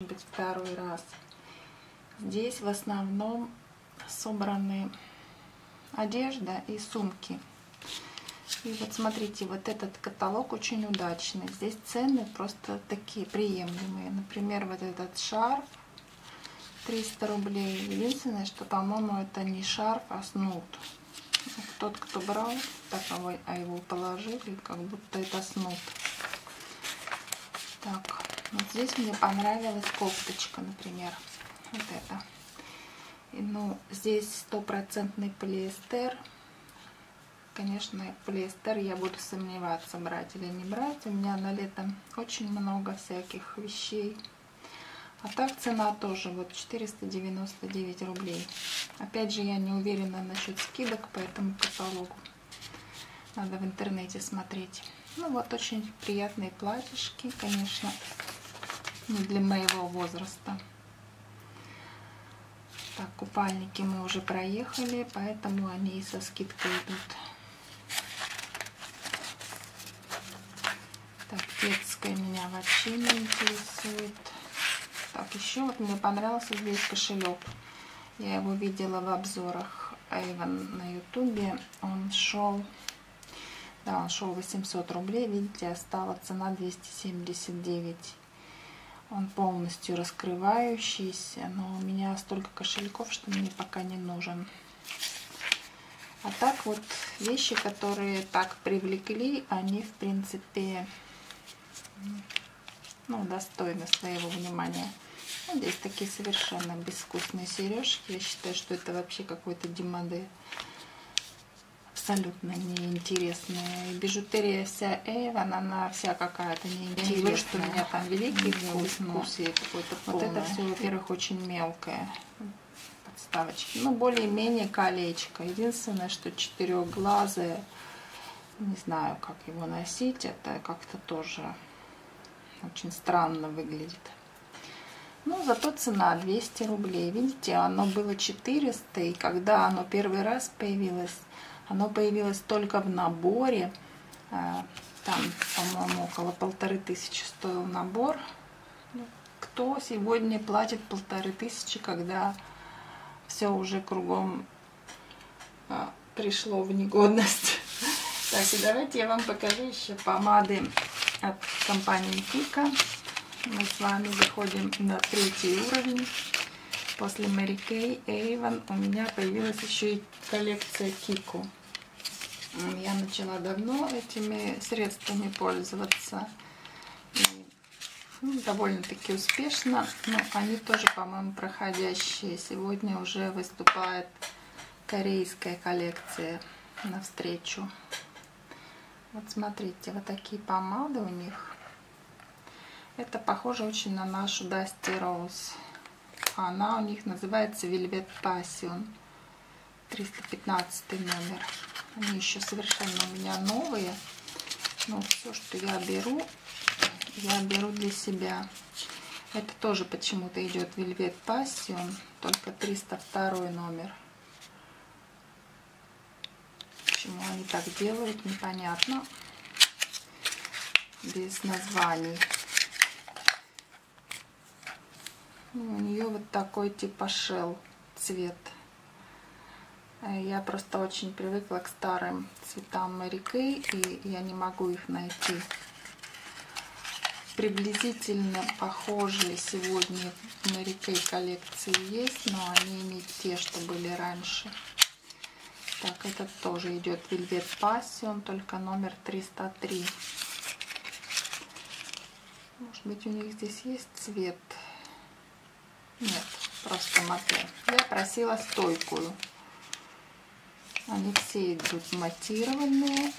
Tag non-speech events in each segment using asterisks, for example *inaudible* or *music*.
быть второй раз. Здесь в основном собраны одежда и сумки. И вот смотрите, вот этот каталог очень удачный. Здесь цены просто такие приемлемые. Например, вот этот шарф 300 рублей. Единственное, что, по-моему, это не шарф, а снуд. Тот, кто брал таковой, а его положили, как будто это снуд. Так, вот здесь мне понравилась кофточка, например. Вот это. И, ну, здесь стопроцентный полиэстер. Конечно, полиэстер я буду сомневаться, брать или не брать. У меня на лето очень много всяких вещей. А так цена тоже, вот 499 рублей. Опять же, я не уверена насчет скидок по этому каталогу. Надо в интернете смотреть. Ну вот, очень приятные платьишки, конечно не для моего возраста. Так, купальники мы уже проехали, поэтому они и со скидкой идут. Так, детская меня вообще не интересует. Так, еще вот мне понравился здесь кошелек. Я его видела в обзорах Avon на ютубе. Он шел, да, он шел 800 рублей. Видите, осталась цена 279 он полностью раскрывающийся, но у меня столько кошельков, что мне пока не нужен. А так вот вещи, которые так привлекли, они в принципе ну, достойны своего внимания. Ну, здесь такие совершенно безвкусные сережки. Я считаю, что это вообще какой-то демоде абсолютно неинтересная. И бижутерия вся Эйвен, она вся какая-то неинтересная. Я не что у меня там великий вкус, вкус какой-то Вот это все, во-первых, очень мелкое подставочки. Ну, более-менее колечко. Единственное, что четырехглазое, не знаю, как его носить, это как-то тоже очень странно выглядит. Ну, зато цена 200 рублей. Видите, оно было 400, и когда оно первый раз появилось, оно появилось только в наборе. А, там, по-моему, около полторы тысячи стоил набор. Ну, кто сегодня платит полторы тысячи, когда все уже кругом а, пришло в негодность? *laughs* Так, и давайте я вам покажу еще помады от компании Кика. Мы с вами заходим на третий уровень. После Mary Kay Avon у меня появилась еще и коллекция Кику. Я начала давно этими средствами пользоваться. ну, довольно-таки успешно. Но они тоже, по-моему, проходящие. Сегодня уже выступает корейская коллекция навстречу. Вот смотрите, вот такие помады у них. Это похоже очень на нашу Dusty Rose. Она у них называется Velvet Passion. 315 номер. Они еще совершенно у меня новые. Но все, что я беру, я беру для себя. Это тоже почему-то идет Velvet Passion, только 302 номер. Почему они так делают, непонятно. Без названий. У нее вот такой типа шел цвет. Э, я просто очень привыкла к старым цветам Kay, и я не могу их найти. Приблизительно похожие сегодня Mary Kay коллекции есть, но они не те, что были раньше. Так, этот тоже идет Velvet Passion, только номер 303. Может быть, у них здесь есть цвет? Нет, просто мате. Я просила стойкую. Они все идут матированные.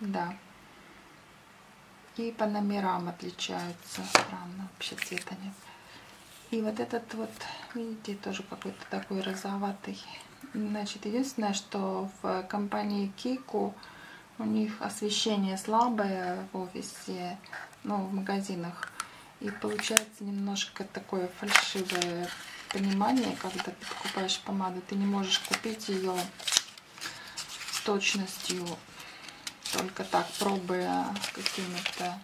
Да. И по номерам отличаются. Странно, вообще цвета нет. И вот этот вот, видите, тоже какой-то такой розоватый. Значит, единственное, что в компании Кику у них освещение слабое в офисе, ну, в магазинах. И получается немножко такое фальшивое понимание, когда ты покупаешь помаду, ты не можешь купить ее с точностью, только так, пробуя какими-то